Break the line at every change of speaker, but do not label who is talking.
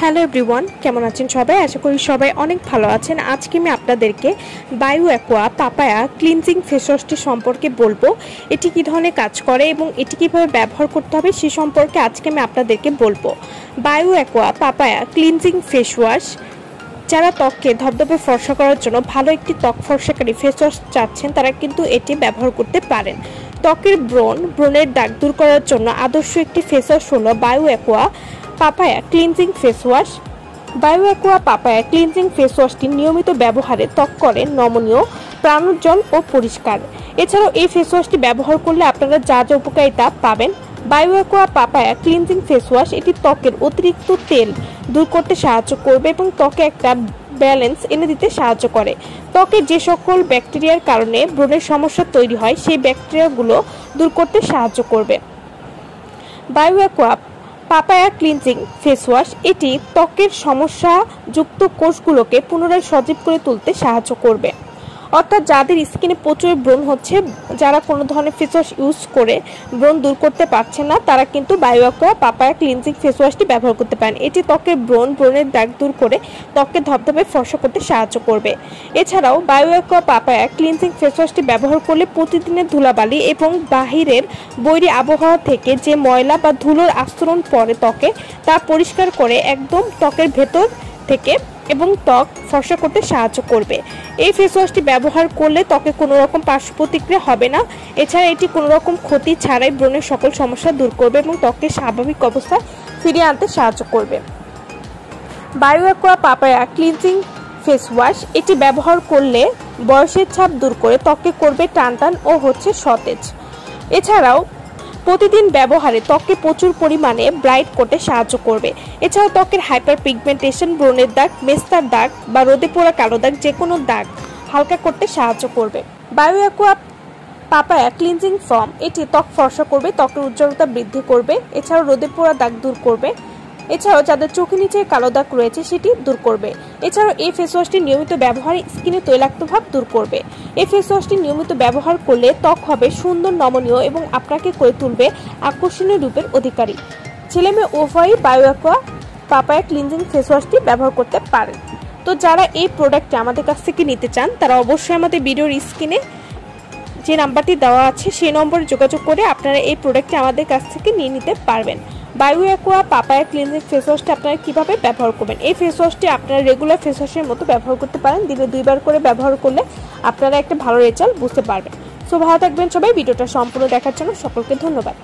Hello everyone, কেমন আছেন সবাই? আশা করি সবাই অনেক ভালো আছেন। আজকে আমি আপনাদেরকে বায়ু অ্যাকোয়া পাপায়া ক্লিনজিং ফেসওয়াশটি সম্পর্কে বলব। এটি কী ধরনের কাজ করে এবং এটি কীভাবে ব্যবহার করতে হবে সে সম্পর্কে আজকে আমি আপনাদেরকে বলব। Bio Aqua papaya cleansing face wash যারা ত্বককে ধবধবে ফর্সা করার জন্য ভালো একটি ত্বক ফর্সাকারী ফেস ওয়াশ চাচ্ছেন, তারা কিন্তু এটি ব্যবহার করতে পারেন। ত্বকের ব্রণ, ব্রণের দাগ দূর করার জন্য আদর্শ একটি ফেস ওয়াশ হলো Bio Aqua papaya cleansing face wash Bio Aqua papaya cleansing face ওয়াশটি নিয়মিত ব্যবহারে ত্বক করে নমনীয়, প্রাণোজ্জ্বল ও পরিষ্কার। এছাড়াও এই ফেস ওয়াশটি ব্যবহার করলে আপনারা যা যা উপকারিতা পাবেন Bio Aqua papaya, cleansing face wash, এটি ত্বকের অতিরিক্ত তেল দূর করতে সাহায্য করবে এবং ত্বকে একটা ব্যালেন্স এনে দিতে সাহায্য করে। ত্বকে যে সকল ব্যাকটেরিয়ার কারণে ব্রণের সমস্যা তৈরি হয়, সেই ব্যাকটেরিয়াগুলো দূর করতে সাহায্য করবে। Bio Aqua papaya, cleansing face wash, এটি ত্বকের সমস্যাযুক্ত কোষগুলোকে পুনরায় সজীব করে তুলতে সাহায্য করবে। অর্থাৎ যাদের স্কিনে প্রচুর ব্রণ হচ্ছে, যারা কোনো ধরনের ফেস ওয়াশ ইউজ করে ব্রণ দূর করতে পারছে না, তারা কিন্তু Bio Aqua papaya cleansing face ওয়াশটি ব্যবহার করতে পারেন। এটি ত্বকের ব্রণ, ব্রণের দাগ দূর করে ত্বককে ধপধপে ফর্সা করতে সাহায্য করবে। এছাড়াও Bio Aqua papaya cleansing face ওয়াশটি ব্যবহার করলে প্রতিদিনের ধুলাবালি এবং বাহিরের বৈরী আবহাওয়া থেকে যে ময়লা বা ধুলোর আস্তরণ পড়ে ত্বকে, তা পরিষ্কার করে একদম ত্বকের ভেতর থেকে এবং ত্বক ফর্সা করতে সাহায্য করবে। এই ফেস ওয়াশটি ব্যবহার করলে ত্বকে কোনো রকম পার্শ্ব প্রতিক্রিয়া হবে না। এছাড়া এটি কোনো রকম ক্ষতি ছাড়াই ব্রণের সকল সমস্যা দূর করবে এবং ত্বকের স্বাভাবিক অবস্থা ফিরিয়ে আনতে সাহায্য করবে। Bio Aqua papaya cleansing face wash এটি ব্যবহার করলে বয়সের ছাপ দূর করে ত্বকে করবে টান টান ও হচ্ছে সতেজ। এছাড়াও প্রতিদিন ব্যবহারে ত্বককে প্রচুর পরিমাণে ব্রাইট করতে সাহায্য করবে। এছাড়াও ত্বকের হাইপার পিগমেন্টেশন ব্রণের দাগ, মেস্তার দাগ বা রোদে পোড়া কালো দাগ যে কোনো দাগ হালকা করতে সাহায্য করবে। Bio Aqua papaya cleansing foam, এটি ত্বক ফর্সা করবে, ত্বকের উজ্জ্বলতা বৃদ্ধি করবে, এছাড়াও রোদে পোড়া দাগ দূর করবে। এছাড়াও যাদের চোখের নিচে কালো দাগ রয়েছে সেটি দূর করবে। এছাড়াও এই ফেস ওয়াশটি নিয়মিত ব্যবহারে স্কিনে তৈলাক্ত ভাব দূর করবে। এই ফেস ওয়াশটি নিয়মিত ব্যবহার করলে ত্বক হবে সুন্দর, নমনীয় এবং আপনাকে করে তুলবে আকর্ষণীয় রূপের অধিকারী। ছেলে মেয়ে উভয়ই Bio Aqua papaya cleansing face ওয়াশটি ব্যবহার করতে পারেন। তো যারা এই প্রোডাক্টটি আমাদের কাছ থেকে নিতে চান, তারা অবশ্যই আমাদের ভিডিওর স্ক্রিনে যে নাম্বারটি দেওয়া আছে, সেই নম্বরে যোগাযোগ করে আপনারা এই প্রোডাক্টটি আমাদের কাছ থেকে নিয়ে নিতে পারবেন। বায়ু অ্যাকোয়া পাপায়া ক্লিনজিং ফেস ওয়াশটি আপনারা কীভাবে ব্যবহার করবেন এই ফেস ওয়াশটি আপনারা রেগুলার ফেস ওয়াশের মতো ব্যবহার করতে পারেন। দিনে দুইবার করে ব্যবহার করলে আপনারা একটা ভালো রেজাল্ট বুঝতে পারবেন। সো ভালো থাকবেন সবাই। ভিডিওটা সম্পূর্ণ দেখার জন্য সকলকে ধন্যবাদ।